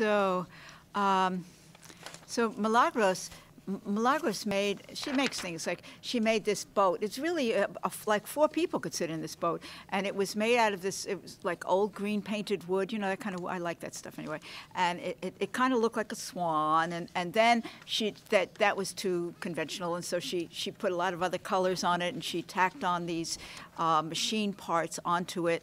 So, um, so Milagros, Milagros made, she makes things like, she made this boat. It's really, a, a like four people could sit in this boat. And it was made out of this, it was like old green painted wood, you know, that kind of, I like that stuff anyway. And it, it, it kind of looked like a swan. And, and then she, that, that was too conventional. And so she, she put a lot of other colors on it and she tacked on these uh, machine parts onto it.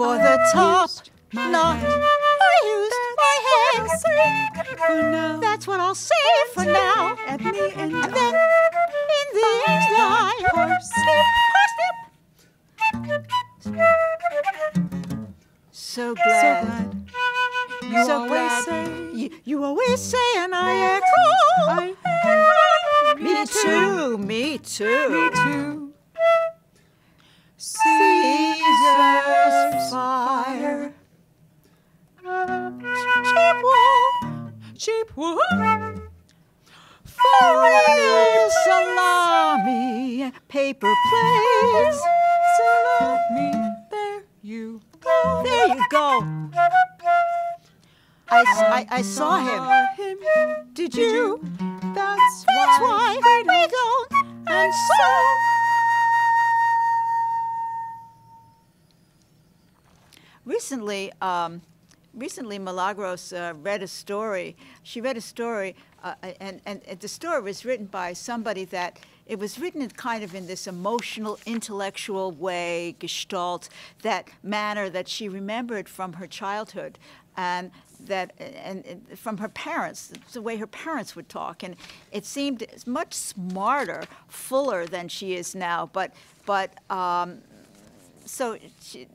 For the top knot. I used my now, That's what I'll say for now. at me and And then in the end, I Parsnip. So so glad. glad. You so always glad. say You, you always say, and I echo. I me too, me too. me too. Cheap wood. Foil salami, paper plates. Salami, there you go. There you go. I, I, I saw him. Did you? That's, That's why we don't. And so. Recently, um, recently Milagros uh, read a story. She read a story, uh, and, and, and the story was written by somebody that it was written in kind of in this emotional, intellectual way, gestalt, that manner that she remembered from her childhood, and that and, and from her parents, the way her parents would talk, and it seemed much smarter, fuller than she is now. But but um, so she,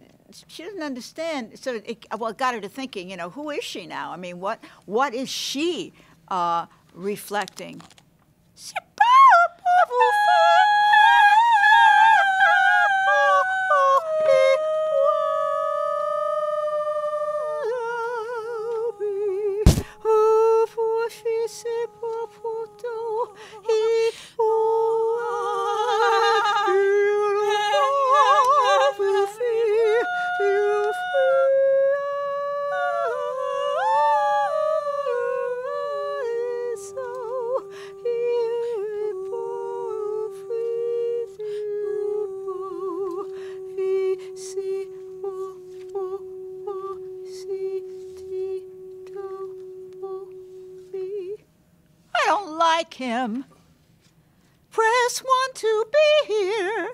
she doesn't understand. So it, well, it got her to thinking. You know, who is she now? I mean, what what is she uh, reflecting? Like him. Press one to be here,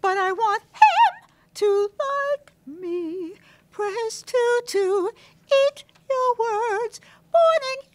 but I want him to like me. Press two to eat your words, born in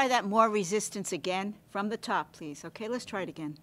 try that more resistance again from the top, please. Okay, let's try it again.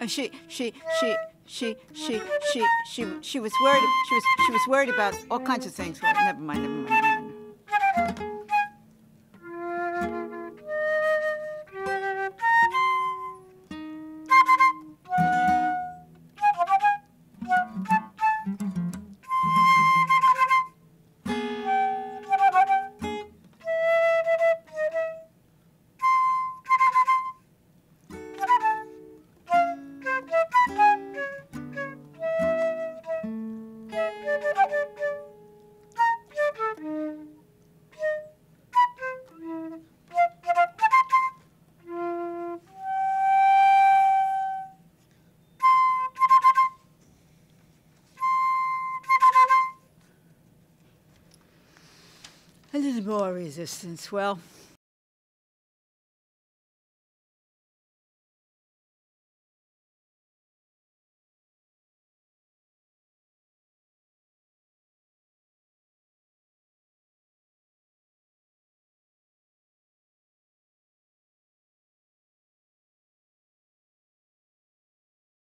Uh, she, she, she, she, she, she, she, she was worried. She was, she was worried about all kinds of things. Well, never mind, never mind, never mind. A little more resistance. Well,